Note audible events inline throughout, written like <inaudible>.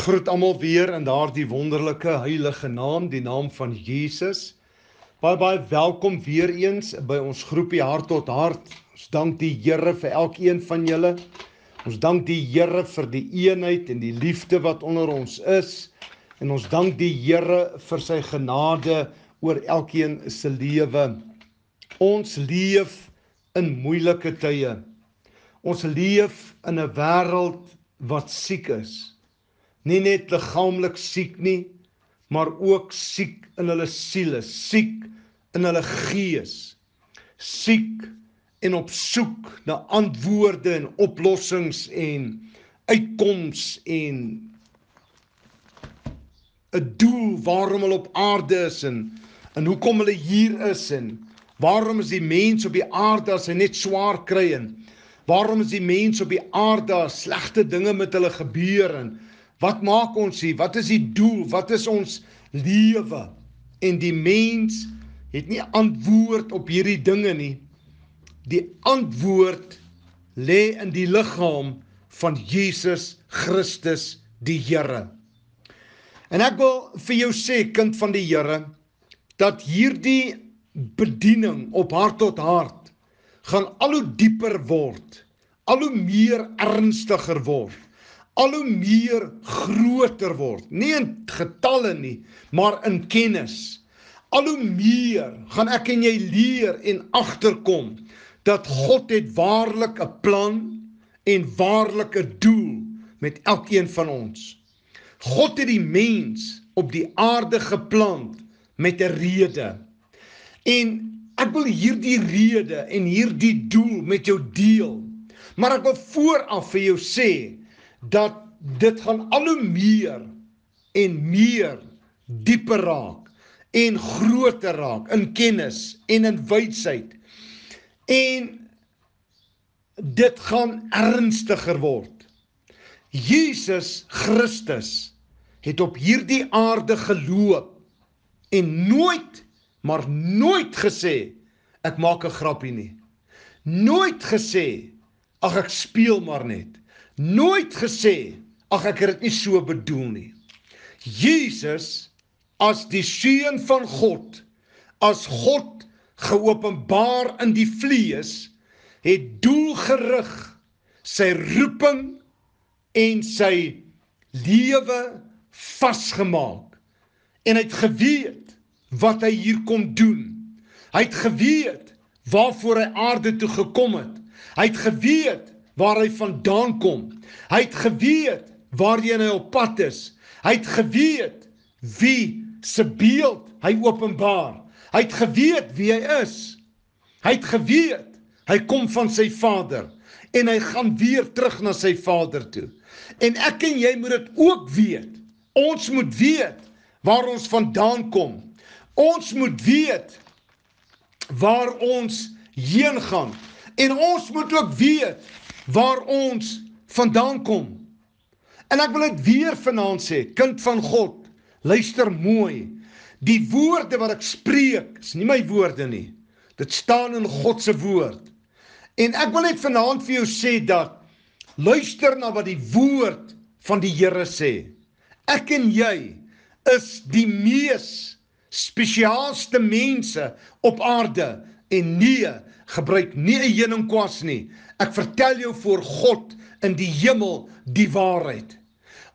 Groet almal weer in daardie wonderlike heilige naam, die naam van Jesus. Baie baie welkom weer eens by ons groepie Hart tot Hart. Ons dank die Here vir elkeen van julle. Ons dank die Here vir die eenheid en die liefde wat onder ons is. En ons dank die Here vir sy genade oor elkeen se lewe. Ons leef in moeilike tye. Ons leef in 'n wêreld wat siek is nie net liggaamlik siek nie, maar ook siek in hulle siele, siek in hulle gees, siek en op soek na antwoorde en oplossings en uitkoms en 'n doel waarom hulle op aarde is en en hoekom hulle hier is en waarom is die mens op die aarde as hy net swaar kry en waarom is die mens op die aarde as slegte dinge met hulle gebeur en Wat maak ons hier? Wat is die doel? Wat is ons lewe? En die mens het nie antwoord op hierdie dinge nie. Die antwoord lê in die liggaam van Jesus Christus die Here. En ek wil vir jou sê kind van die Here dat hierdie bediening op hart tot hart gaan al hoe dieper word, al hoe meer ernstiger word al hoe meer groter word, nie in getalle nie, maar in kennis. Al hoe meer gaan ek en jy leer en agterkom dat God het waarlik 'n plan en waarlik 'n doel met elkeen van ons. God het die mens op die aarde geplant met 'n rede. En ek wil hierdie rede en hierdie doel met jou deel. Maar ek wil vooraf vir jou sê dat dit gaan al hoe meer en meer dieper raak en groter raak in kennis en in wysheid. En dit gaan ernstiger word. Jesus Christus het op hierdie aarde geloop en nooit maar nooit gesê ek maak 'n grappie nie. Nooit gesê ag ek speel maar net nooit gesê ag ek het dit nie so bedoel nie. Jesus as die seun van God, as God geopenbaar in die vlees, het doelgerig sy roeping en sy lewe vasgemaak. En hy het geweet wat hy hier kom doen. Hy het geweet waarvoor hy aarde toe gekom het. Hy het geweet waar hy vandaan kom. Hy het geweet waarheen hy op pad is. Hy het geweet wie se beeld hy openbaar. Hy het geweet wie hy is. Hy het geweet hy kom van sy Vader en hy gaan weer terug na sy Vader toe. En ek en jy moet dit ook weet. Ons moet weet waar ons vandaan kom. Ons moet weet waar ons heen gaan. En ons moet ook weet waar ons vandaan kom. En ek wil dit weer vanaand sê, kind van God, luister mooi. Die woorde wat ek spreek, is nie my woorde nie. Dit staan in God se woord. En ek wil net vanaand vir jou sê dat luister na wat die woord van die Here sê. Ek en jy is die mees spesiaalste mense op aarde en nee, gebruik nie 'n heuningkwas nie. Ek vertel jou voor God in die hemel die waarheid.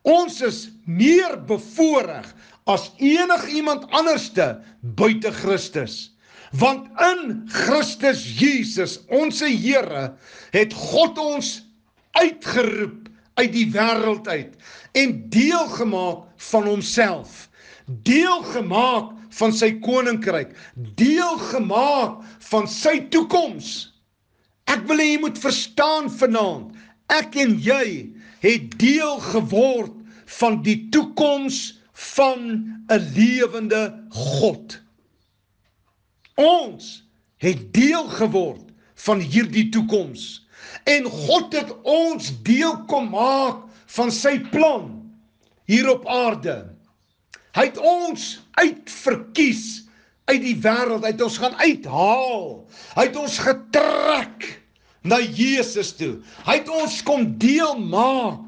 Ons is meer bevoorreg as enigiemand anderste buite Christus. Want in Christus Jesus, ons Here, het God ons uitgeroep uit die wêreld uit en deel gemaak van homself. Deel gemaak van sy koninkryk, deel gemaak van sy toekoms. Ek wil hê jy moet verstaan vanaand, ek en jy het deel geword van die toekoms van 'n lewende God. Ons het deel geword van hierdie toekoms en God het ons deel kom maak van sy plan hier op aarde. Hy het ons uitverkies uit die wêreld, uit ons gaan uithaal. Hy het ons getrek na Jesus toe. Hy het ons kom deel maak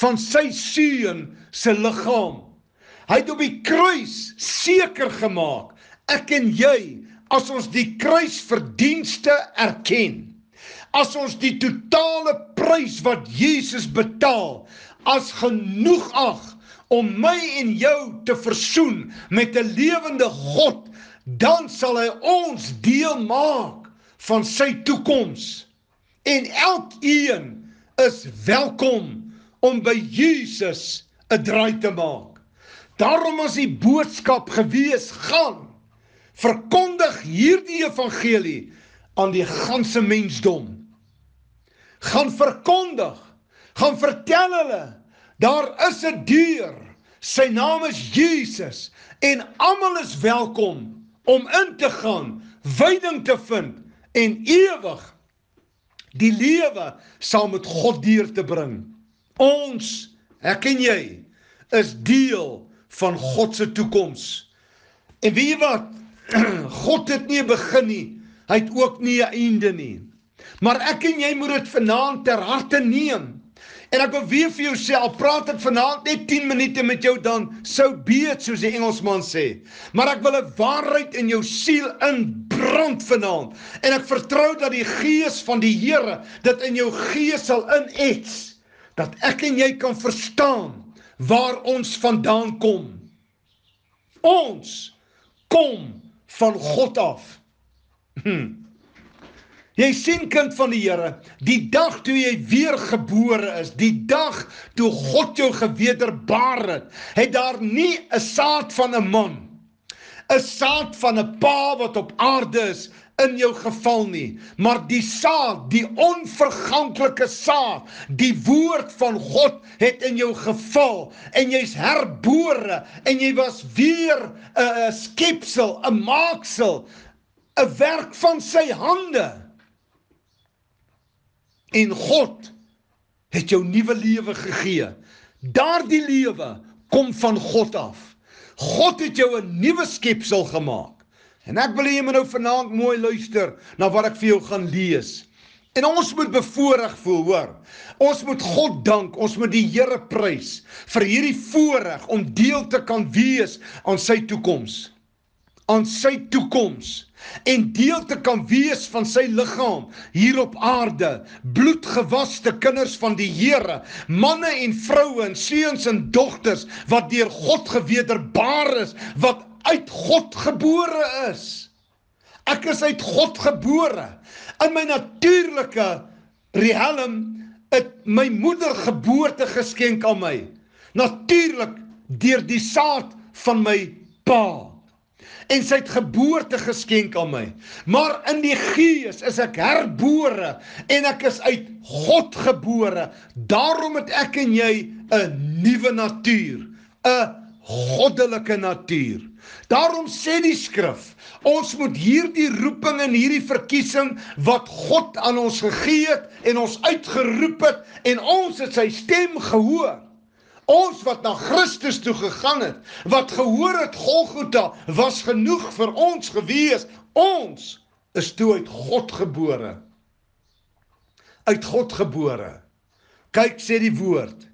van sy seun se liggaam. Hy het op die kruis seker gemaak ek en jy as ons die kruisverdienste erken as ons die totale prys wat Jesus betaal as genoeg ag om my en jou te versoen met 'n lewende God, dan sal hy ons deel maak van sy toekoms. En elkeen is welkom om by Jesus 'n draai te maak. Daarom is die boodskap gewees gaan verkondig hierdie evangelie aan die ganse mensdom gaan verkondig, gaan vertel hulle, daar is 'n deur. Sy naam is Jesus en almal is welkom om in te gaan, wyding te vind en ewig die lewe saam met God deur te bring. Ons, ek en jy, is deel van God se toekoms. En weet jy wat? <clears throat> God het nie 'n begin nie. Hy het ook nie 'n einde nie. Maar ek en jy moet dit vanaand ter harte neem. En ek wil weer vir jou sê, al praat ek vanaand net 10 minute met jou dan sou beet soos die Engelsman sê. Maar ek wil 'n waarheid in jou siel inbrand vanaand. En ek vertrou dat die gees van die Here dit in jou gees sal inets dat ek en jy kan verstaan waar ons vandaan kom. Ons kom van God af. Hm. Jy sien kind van die Here, die dag toe jy weer gebore is, die dag toe God jou gewederbaar het, het daar nie 'n saad van 'n man, 'n saad van 'n pa wat op aarde is in jou geval nie, maar die saad, die onverganklike saad, die woord van God het in jou geval en jy's herbore en jy was weer 'n skepsel, 'n maaksel, 'n werk van sy hande. En God het jou nuwe lewe gegee. Daardie lewe kom van God af. God het jou 'n nuwe skepsel gemaak. En ek wil hê jy moet nou vanaand mooi luister na wat ek vir jou gaan lees. En ons moet bevoorreg voel, hoor. Ons moet God dank, ons moet die Here prys vir hierdie voorreg om deel te kan wees aan sy toekoms. Aan sy toekoms en deel te kan wees van sy liggaam hier op aarde bloedgewaste kinders van die Here manne en vroue en seuns en dogters wat deur God gewederbaar is wat uit God gebore is. Ek is uit God gebore. In my natuurlike riem het my moeder geboorte geskenk aan my. Natuurlik deur die saad van my pa en sy het geboorte geskenk aan my. Maar in die gees is ek herbore en ek is uit God gebore. Daarom het ek en jy 'n nuwe natuur, 'n goddelike natuur. Daarom sê die skrif, ons moet hierdie roeping en hierdie verkiesing wat God aan ons gegee het en ons uitgeroep het en ons het sy stem gehoor Ons wat na Christus toe gegaan het, wat gehoor het Golgotha was genoeg vir ons gewees. Ons is toe uit God gebore. Uit God gebore. Kyk sê die woord,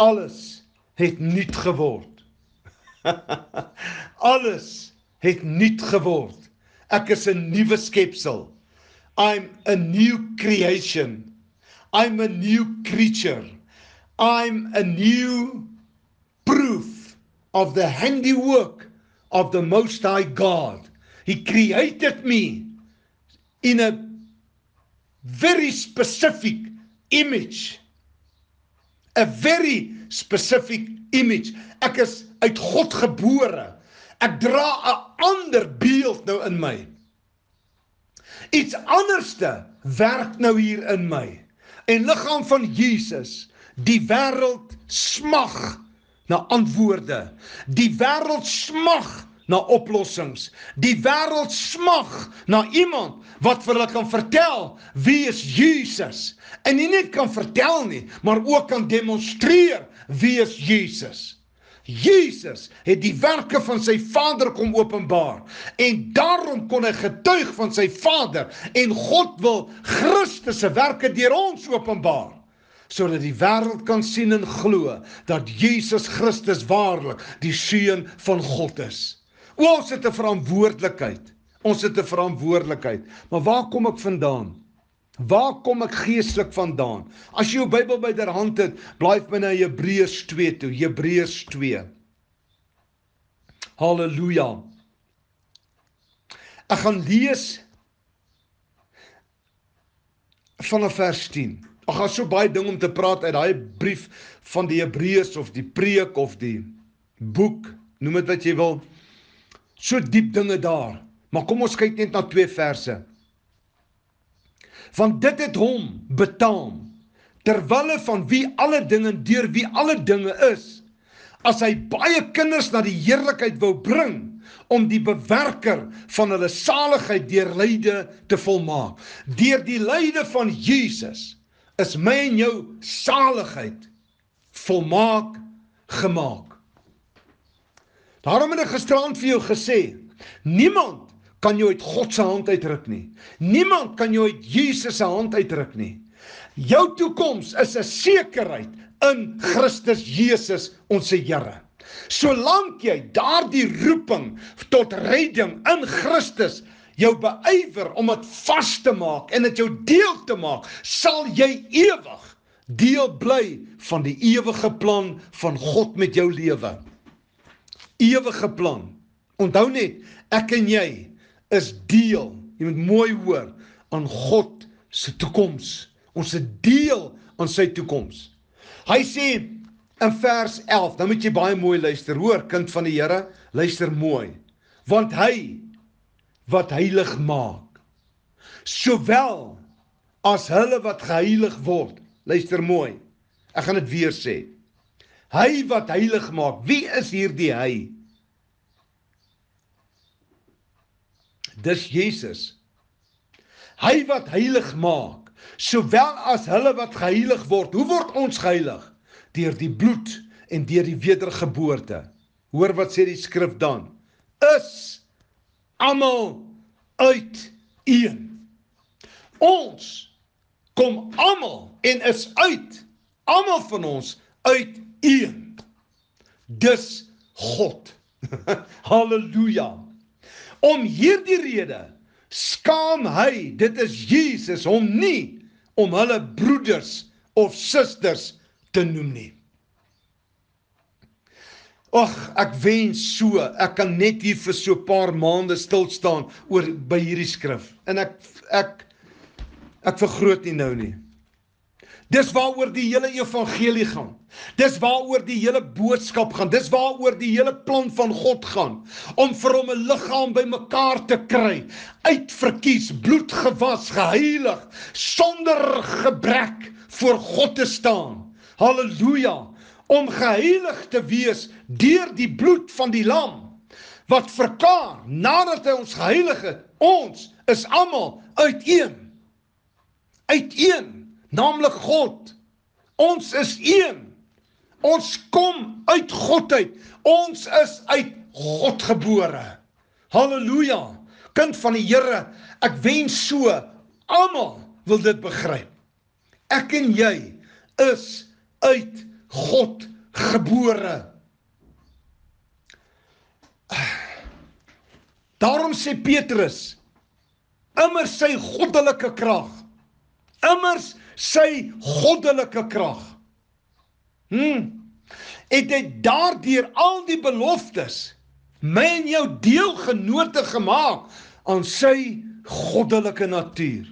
alles het nuut geword. <laughs> alles het nuut geword. Ek is 'n nuwe skepsel. I'm a new creation. I'm a new creature. I'm a new proof of the handiwork of the Most High God. He created me in a very specific image. A very specific image. Ek is uit God gebore. Ek dra 'n ander beeld nou in my. Iets anderste werk nou hier in my. En liggaam van Jesus Die wêreld smag na antwoorde. Die wêreld smag na oplossings. Die wêreld smag na iemand wat vir hulle kan vertel wie is Jesus. En nie net kan vertel nie, maar ook kan demonstreer wie is Jesus. Jesus het die werke van sy Vader kom openbaar en daarom kon hy getuig van sy Vader en God wil Christus se werke deur ons openbaar. Sodat die wêreld kan sien en glo dat Jesus Christus waarlik die seun van God is. Ons het 'n verantwoordelikheid. Ons het 'n verantwoordelikheid. Maar waar kom ek vandaan? Waar kom ek geestelik vandaan? As jy jou Bybel byderhand het, blaai vir my na Hebreërs 2 toe, Hebreërs 2. Halleluja. Ek gaan lees vanaf vers 10. Ag, daar's so baie ding om te praat uit daai brief van die Hebreërs of die preek of die boek, noem dit wat jy wil. So diep dinge daar. Maar kom ons kyk net na twee verse want dit het hom betaam terwille van wie alle dinge deur wie alle dinge is as hy baie kinders na die heerlikheid wou bring om die bewerker van hulle saligheid deur lyde te volmaak deur die lyde van Jesus is my en jou saligheid volmaak gemaak daarom het ek gisterand vir jou gesê niemand kan jou uit God se hand uitruk nie. Niemand kan jou uit Jesus se hand uitruk nie. Jou toekoms is 'n sekerheid in Christus Jesus ons Here. Solank jy daardie roeping tot redding in Christus jou beywer om dit vas te maak en dit jou deel te maak, sal jy ewig deel bly van die ewige plan van God met jou lewe. Ewige plan. Onthou net, ek en jy is deel. Jy moet mooi hoor aan God se toekoms. Ons is deel aan sy toekoms. Hy sê in vers 11, nou moet jy baie mooi luister. Hoor kind van die Here, luister mooi. Want hy wat heilig maak, sowel as hulle wat geheilig word. Luister mooi. Ek gaan dit weer sê. Hy wat heilig maak. Wie is hierdie hy? dis Jesus. Hy wat heilig maak, sowel as hulle wat geheilig word. Hoe word ons geheilig? Deur die bloed en deur die wedergeboorte. Hoor wat sê die skrif dan? Is almal uit een. Ons kom almal en is uit almal van ons uit een. Dis God. <laughs> Halleluja. Om hierdie rede skaam hy, dit is Jesus, hom nie om hulle broeders of susters te noem nie. Ag, ek wens so, ek kan net hier vir so 'n paar maande stil staan oor by hierdie skrif. En ek ek ek vergroot nie nou nie. Dis waaroor die hele evangelie gaan. Dis waaroor die hele boodskap gaan. Dis waaroor die hele plan van God gaan om vir hom 'n liggaam bymekaar te kry, uitverkies, bloedgewas, geheilig, sonder gebrek voor God te staan. Halleluja! Om geheilig te wees deur die bloed van die lam wat verkaar nadat hy ons geheilig het. Ons is almal uiteen. Uiteen naamlik God. Ons is een. Ons kom uit God uit. Ons is uit God gebore. Halleluja. Kind van die Here, ek wens so almal wil dit begryp. Ek en jy is uit God gebore. Daarom sê Petrus immer sy goddelike krag immers sy goddelike krag. Hm. Het hy daardeur al die beloftes my en jou deelgenote gemaak aan sy goddelike natuur.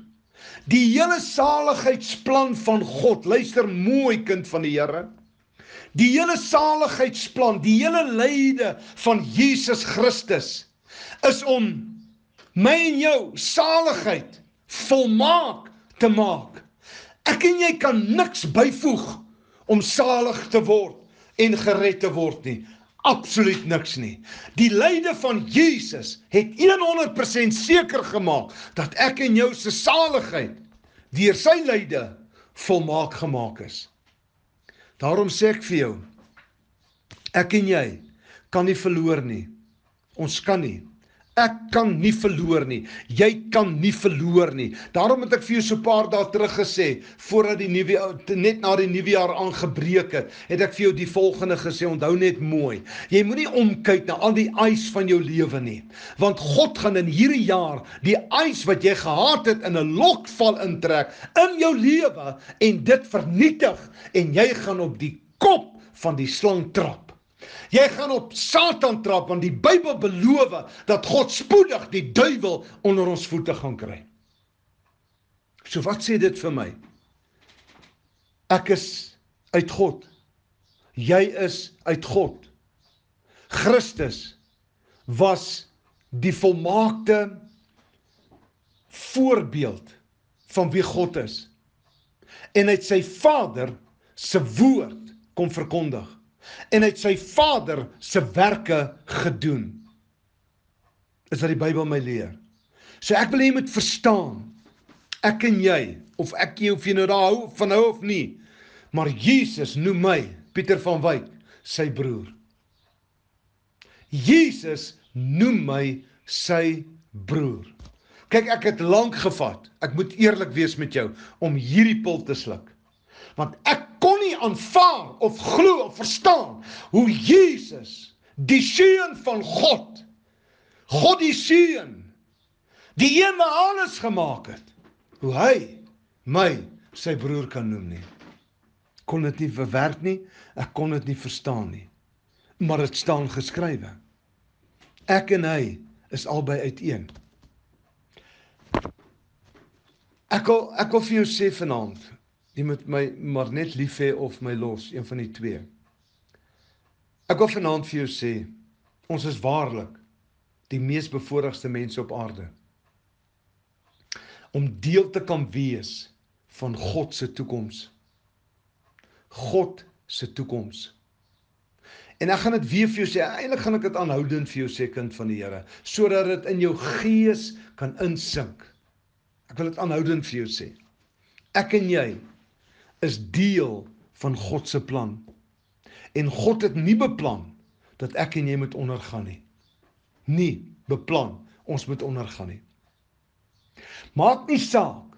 Die hele saligheidsplan van God, luister mooi kind van die Here. Die hele saligheidsplan, die hele lyde van Jesus Christus is om my en jou saligheid volmaak te maak. Ek en jy kan niks byvoeg om salig te word en gered te word nie. Absoluut niks nie. Die lyde van Jesus het 100% seker gemaak dat ek en jou se saligheid deur sy lyde volmaak gemaak is. Daarom sê ek vir jou, ek en jy kan nie verloor nie. Ons kan nie Ek kan nie verloor nie. Jy kan nie verloor nie. Daarom het ek vir jou so 'n paar dae terug gesê voordat die nuwe net na die nuwe jaar aangebreek het, het ek vir jou die volgende gesê, onthou net mooi. Jy moenie omkyk na al die eis van jou lewe nie, want God gaan in hierdie jaar die eis wat jy gehad het in 'n lokval intrek in jou lewe en dit vernietig en jy gaan op die kop van die slang trap. Jy gaan op Satan trap want die Bybel beloof dat God spoedig die duiwel onder ons voete gaan kry. So wat sê dit vir my? Ek is uit God. Jy is uit God. Christus was die volmaakte voorbeeld van wie God is. En hy het sy Vader se woord kom verkondig en hy het sy Vader se werke gedoen. Is wat die Bybel my leer. So ek wil hê jy moet verstaan. Ek en jy of ek jy of jy nou daar hou van hou of nie, maar Jesus noem my Pieter van Wyk sy broer. Jesus noem my sy broer. Kyk, ek het lank gevat. Ek moet eerlik wees met jou om hierdie pil te sluk. Want ek kon nie aanvaar of glo of verstaan hoe Jesus, die seun van God, God die seun, die een wat alles gemaak het, hoe hy my sy broer kan noem nie. Kon dit nie verwerk nie, ek kon dit nie verstaan nie. Maar dit staan geskrywe. Ek en hy is albei uiteen. Ek wil ek wil vir jou sê vanaand, Jy moet my maar net lief hê of my los, een van die twee. Ek wil vanaand vir jou sê, ons is waarlik die mees bevoordeelde mense op aarde om deel te kan wees van God se toekoms. God se toekoms. En ek gaan dit weer vir jou sê, eintlik gaan ek dit aanhoudend vir jou sê kind van die Here, sodat dit in jou gees kan insink. Ek wil dit aanhoudend vir jou sê. Ek en jy is deel van God se plan. En God het nie beplan dat ek en jy moet ondergaan nie. Nie beplan ons moet ondergaan nie. Maak nie saak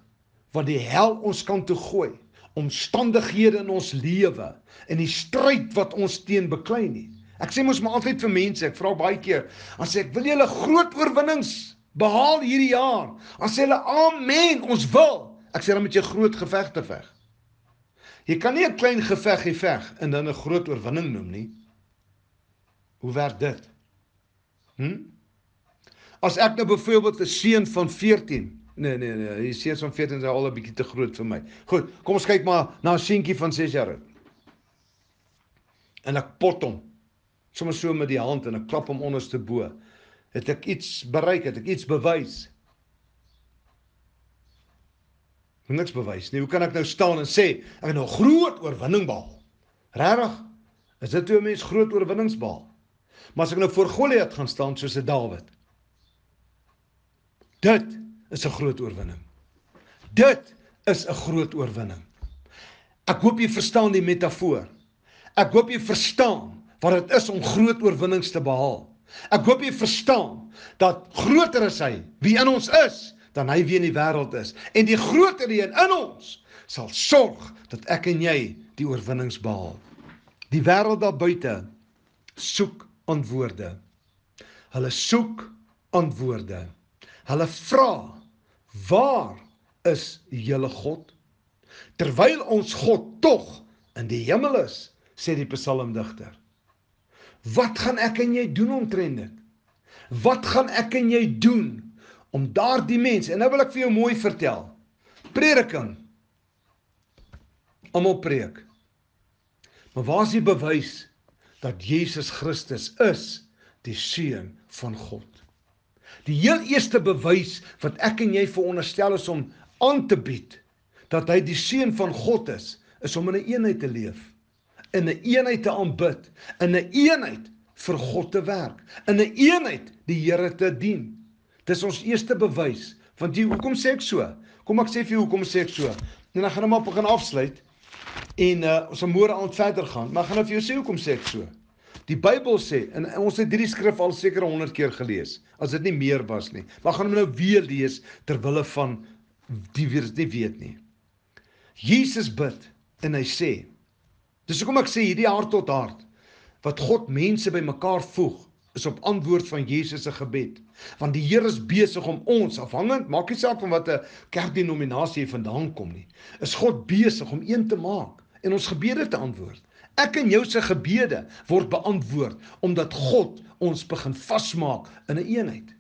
wat die hel ons kan toe gooi, omstandighede in ons lewe en die stryd wat ons teen beklei nie. Ek sê mos maar altyd vir mense, ek vra baie keer, dan sê ek, "Wil julle groot oorwinnings behaal hierdie jaar?" Dan sê hulle, "Amen, ons wil." Ek sê dan moet jy groot gevegte veg. Jy kan nie 'n klein geveg hê veg en dan 'n groot oorwinning noem nie. Hoe werk dit? Hm? As ek nou byvoorbeeld 'n seun van 14, nee nee nee, die seun van 14 is al 'n bietjie te groot vir my. Goed, kom ons kyk maar na 'n seentjie van 6 jaar. En ek pot hom sommer so met die hand en ek klap hom onderste bo. Het ek iets bereik, het ek iets bewys? Niks bewys nie. Hoe kan ek nou staan en sê ek het nou groot oorwinning behaal? Regtig? Is dit hoe mense groot oorwinnings behaal? Maar as ek nou voor Goliat gaan staan soos 'n Dawid. Dit is 'n groot oorwinning. Dit is 'n groot oorwinning. Ek hoop jy verstaan die metafoor. Ek hoop jy verstaan wat dit is om groot oorwinnings te behaal. Ek hoop jy verstaan dat groter is hy wie in ons is dan hy wie in die wêreld is. En die groter een in ons sal sorg dat ek en jy die oorwinnings behaal. Die wêreld daar buite soek antwoorde. Hulle soek antwoorde. Hulle vra: "Waar is julle God?" Terwyl ons God tog in die hemel is, sê die psalmdigter. Wat gaan ek en jy doen omtrent dit? Wat gaan ek en jy doen om daardie mense en nou wil ek vir jou mooi vertel. Prediking. Almal preek. Maar waar is die bewys dat Jesus Christus is die seun van God? Die heel eerste bewys wat ek en jy veronderstel is om aan te bied dat hy die seun van God is, is om in 'n eenheid te leef, in 'n eenheid te aanbid, in 'n eenheid vir God te werk, in 'n eenheid die Here te dien. Dis ons eerste bewys. Want jy, hoekom sê ek so? Kom ek sê vir jou hoekom sê ek so? En dan gaan ek maar begin afsluit en uh, ons gaan môre aand verder gaan. Maar gaan ek vir jou sê hoekom sê ek so? Die Bybel sê en ons het hierdie skrif al seker 100 keer gelees, as dit nie meer was nie. Maar gaan hom nou weer lees ter wille van die wie dit nie weet nie. Jesus bid en hy sê Dis hoekom ek sê hierdie hart tot hart wat God mense bymekaar voeg is op antwoord van Jesus se gebed. Want die Here is besig om ons afhangend, maak nie saak van wat 'n kerkdenominasie vandaan kom nie. Is God besig om een te maak en ons gebede te antwoord. Ek en jou se gebede word beantwoord omdat God ons begin vasmaak in 'n een eenheid.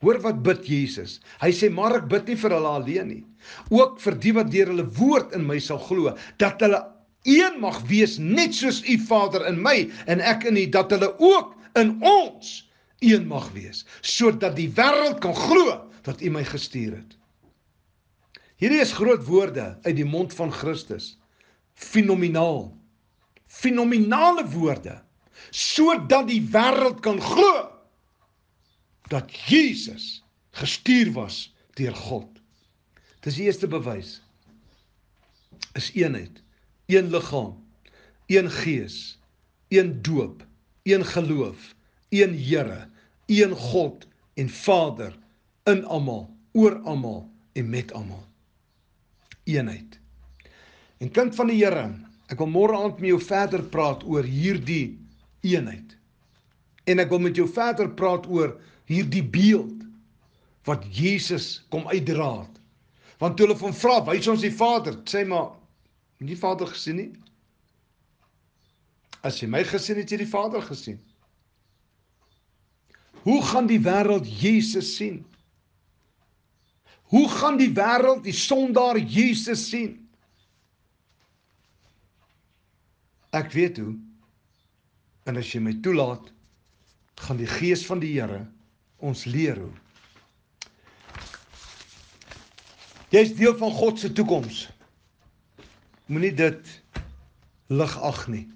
Hoor wat bid Jesus. Hy sê maar ek bid nie vir hulle alleen nie, ook vir die wat deur hulle woord in my sal glo, dat hulle een mag wees net soos u Vader in my en ek in u dat hulle ook in ons een mag wees, sodat die wêreld kan glo dat u my gestuur het. Hierdie is groot woorde uit die mond van Christus. Fenomenaal fenominale woorde sodat die wêreld kan glo dat Jesus gestuur was deur God. Dis die eerste bewys. Is eenheid, een liggaam, een gees, een doop, een geloof, een Here, een God en Vader in almal, oor almal en met almal. Eenheid. En kind van die Here, Ek wil môre aand met jou verder praat oor hierdie eenheid. En ek wil met jou verder praat oor hierdie beeld wat Jesus kom uitdra. Want toe hulle van vra, "Wys ons die Vader?" sê maar, "Nie Vader gesien nie." As jy my gesien het, jy die Vader gesien. Hoe gaan die wêreld Jesus sien? Hoe gaan die wêreld die sondaar Jesus sien? Ek weet hoe. En as jy my toelaat, gaan die gees van die Here ons leer hoe. Jy's deel van God se toekoms. Moenie dit lig ag nie.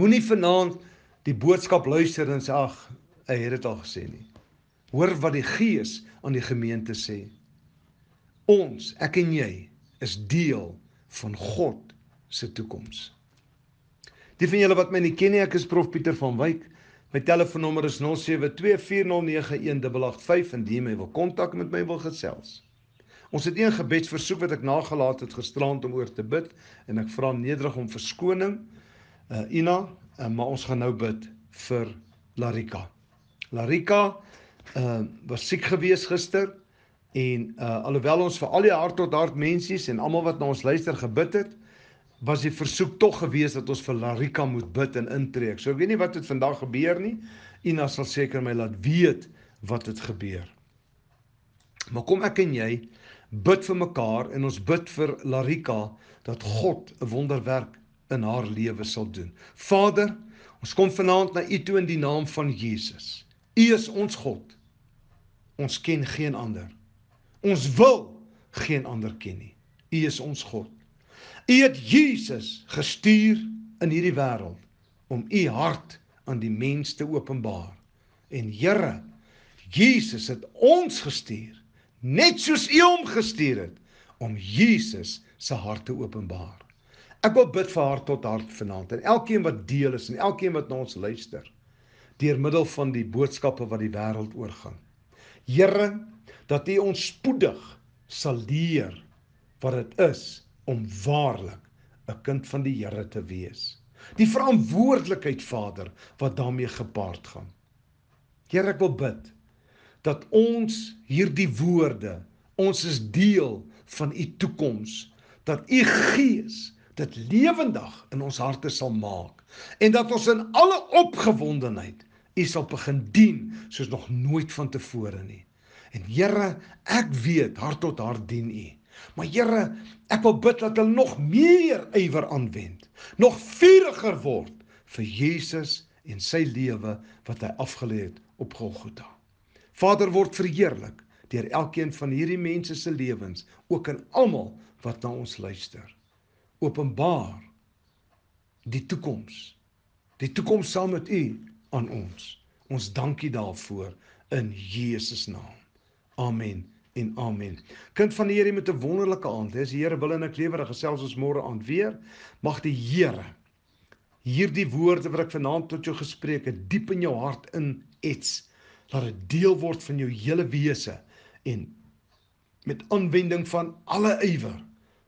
Moenie vanaand die boodskap luister en sê ag, hy het dit al gesê nie. Hoor wat die Gees aan die gemeente sê. Ons, ek en jy, is deel van God se toekoms. Die van julle wat my nie ken nie, ek is Prof Pieter van Wyk. My telefoonnommer is 0724091885 indien jy wil kontak met my wil gesels. Ons het een gebedsversoek wat ek nagelaat het gisterand om oor te bid en ek vra nederig om verskoning. Uh Ina, uh, maar ons gaan nou bid vir Larika. Larika uh was siek gewees gister en uh alhoewel ons vir al die hart tot hart mensies en almal wat na ons luister gebid het, was die versoek tog gewees dat ons vir Larika moet bid en intrek. So ek weet nie wat het vandag gebeur nie. Ina sal seker my laat weet wat het gebeur. Maar kom ek en jy bid vir mekaar en ons bid vir Larika dat God 'n wonderwerk in haar lewe sal doen. Vader, ons kom vanaand na U toe in die naam van Jesus. U is ons God. Ons ken geen ander. Ons wil geen ander ken nie. U is ons God. U het Jesus gestuur in hierdie wêreld om u hart aan die mens te openbaar. En Here, Jesus het ons gestuur, net soos u hom gestuur het om Jesus se hart te openbaar. Ek wil bid vir hart tot hart vanaand en elkeen wat deel is en elkeen wat na ons luister deur middel van die boodskappe wat die wêreld oorgaan. Here, dat U ons spoedig sal leer wat dit is om waarlik 'n kind van die Here te wees. Die verantwoordelikheid Vader wat daarmee gepaard gaan. Here ek wil bid dat ons hierdie woorde, ons is deel van u toekoms, dat u Gees dit lewendig in ons harte sal maak en dat ons in alle opgewondenheid u sal begin dien soos nog nooit vantevore nie. En Here, ek weet hart tot hart dien u. Maar Here, ek wil bid dat hulle nog meer ywer aanwend, nog vuriger word vir Jesus en sy lewe wat hy afgelê het op Golgotha. Vader word verheerlik deur elkeen van hierdie mense se lewens, ook in almal wat na ons luister. Openbaar die toekoms. Die toekoms saam met U aan ons. Ons dankie daarvoor in Jesus naam. Amen en amen. Kind van die Here met 'n wonderlike aand. Dis die Here wil en ek lewer gesels ons môre aand weer. Mag die Here hierdie woorde wat ek vanaand tot jou gespreek het diep in jou hart in ets. Laat dit deel word van jou hele wese en met aanwending van alle ywer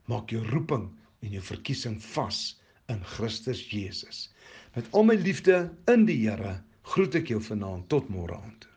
maak jou roeping en jou verkiesing vas in Christus Jesus. Met al my liefde in die Here groet ek jou vanaand tot môre aand.